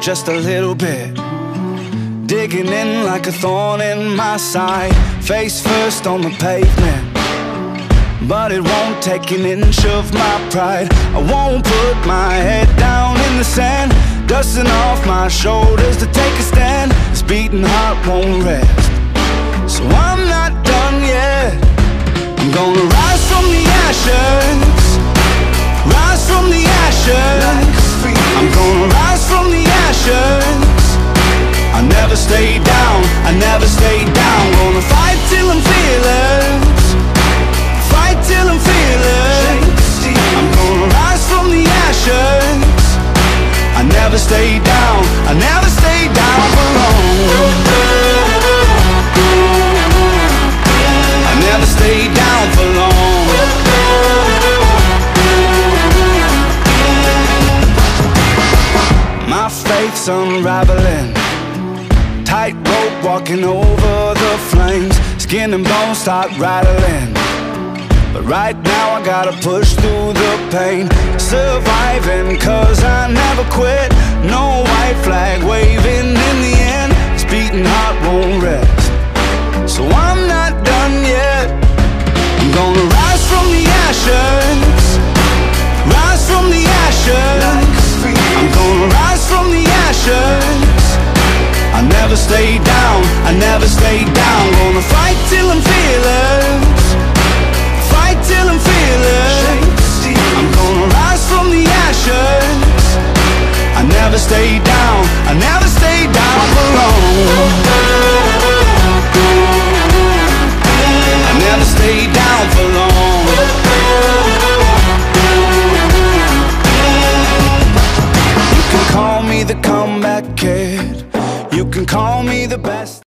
just a little bit. Digging in like a thorn in my side, face first on the pavement. But it won't take an inch of my pride. I won't put my head down in the sand, dusting off my shoulders to take a stand. This beating heart won't rest, faith's unraveling. Tightrope walking over the flames. Skin and bones start rattling. But right now I gotta push through the pain. Surviving cause I never quit. Comeback kid. You can call me the best.